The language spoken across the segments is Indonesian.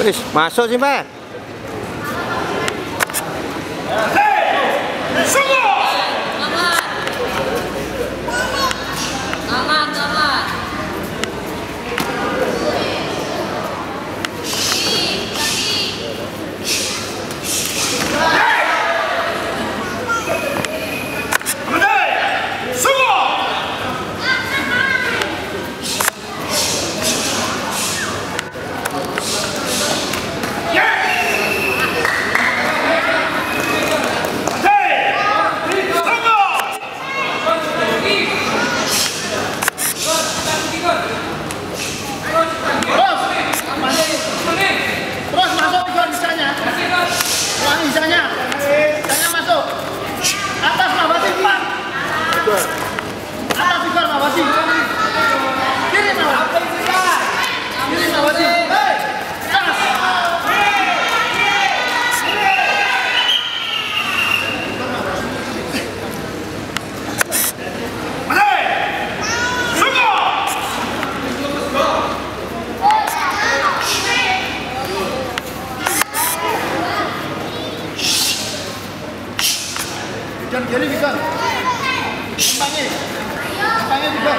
Wis, masuk sih, Pak. Jangan kiri Igor. Kembangnya. Kembangnya juga.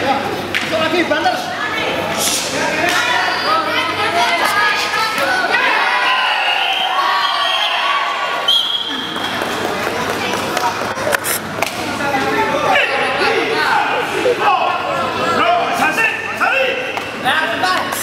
Ya, lagi, banter. Bye.